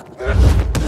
Ugh!